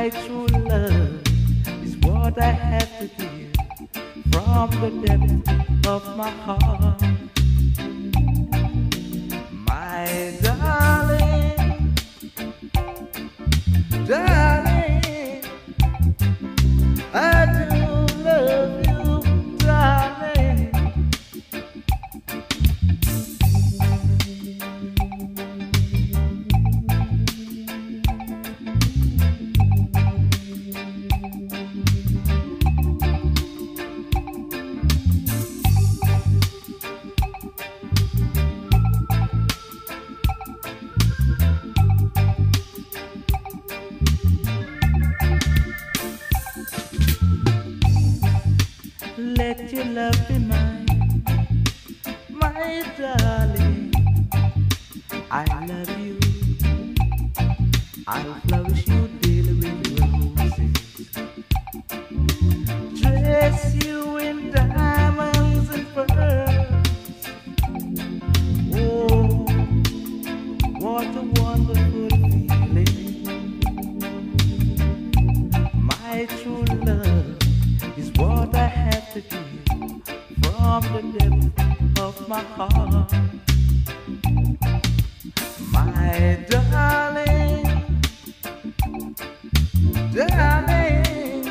My true love is what I have to give from the depth of my heart. Let your love be mine, my darling. I love you. I'll flourish my darling, darling,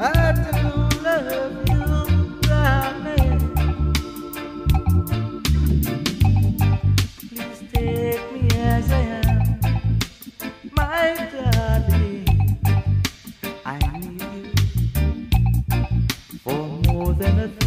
I do love you, darling. Please take me as I am, my darling. I need you for more than a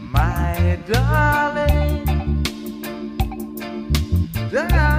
My darling, darling.